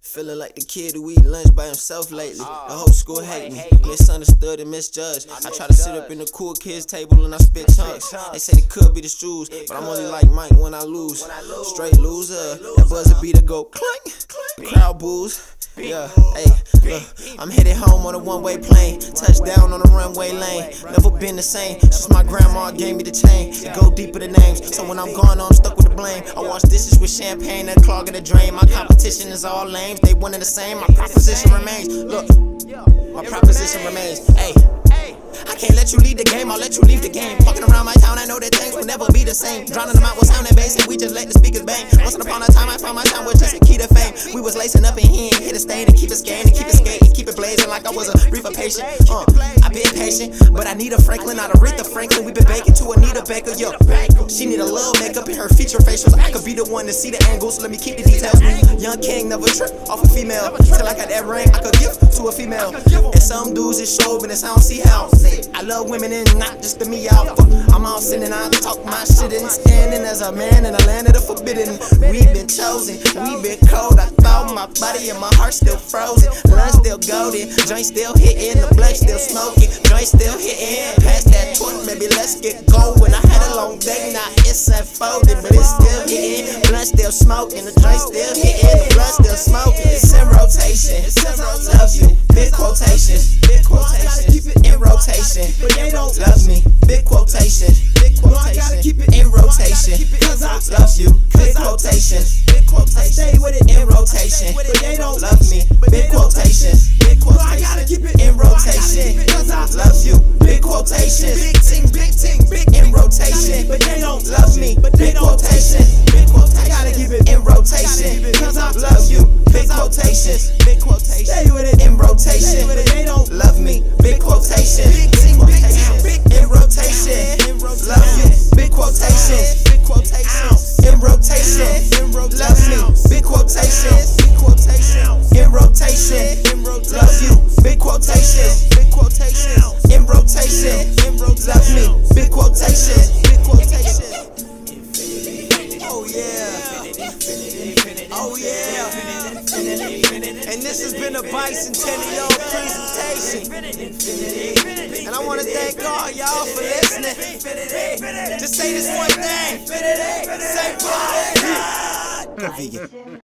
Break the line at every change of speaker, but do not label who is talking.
Feeling like the kid who eat lunch by himself lately. The whole school hate me. Misunderstood and misjudged. I try to sit up in the cool kids' table and I spit chunks. They say it could be the shoes, but I'm only like Mike when I lose. Straight loser. That buzzer beater go clink. Crowd boos. Yeah, hey, look, I'm headed home on a one-way plane. Touchdown on the runway lane. Never been the same since my grandma gave me the chain. To go deeper than names, so when I'm gone, I'm stuck blame. I wash dishes with champagne and clogging the drain. My competition is all lame. They one and the same. My proposition remains. Look, my proposition remains. Hey. I can't let you lead the game, I'll let you leave the game. Walking around my town, I know that things will never be the same. Drowning them out with sound and bass, and we just let the speakers bang. Once upon a time, I found my time was just a key to fame. We was lacing up and he ain't hit a stain and keep it skating, keep it skating, keep it blazing like I was a reefer patient. Uh, I been patient, but I need a Franklin, not Aretha Franklin. We been baking to Anita Baker, yo. She need a little makeup in her feature facials. I could be the one to see the angles, let me keep the details. Mm, young king never trip off a female. Till I got that ring, I could give to a female. Some dudes is chauvinist, I don't see how. I love women and not just the me out. I'm all sitting, I talk my shit and standing as a man in the land of the forbidden. We've been chosen, we've been cold. I thought my body and my heart still frozen. Lunch still golden, joint still hitting, the blood still smoking, joint still hitting. Pass that torch, maybe let's get going. I long day, now it's unfolded, but it's still hitting. Blood still smoking, the joint still hitting, the blood still smoking. It's in rotation, it's in rotation. Love you, big quotation, big quotation, in rotation.
But they don't
Love me, big quotation, big
gotta
quotation.
keep it
In rotation,
Cause I
love you, big quotation, big quotation.
stay with it.
In rotation,
But they don't
love me, big quotation, big
No, I gotta keep it
In
No, I gotta
rotation,
keep it 'cause I
love you, big quotation,
Big ting, big ting, big
in rotation. Quotation, big quotation.
Stay with it.
in rotation.
with it. They don't
Love me, big quotation.
Big big ting, big
in rotation. Love you, big quotation. Big quotation. In rotation. Love me, big quotation. Big quotation. In rotation. Love you, big quotation. Big quotation. And this has been a Bicentennial presentation. And I want to thank all y'all for listening. Just say this one thing. Say bye. Vegan.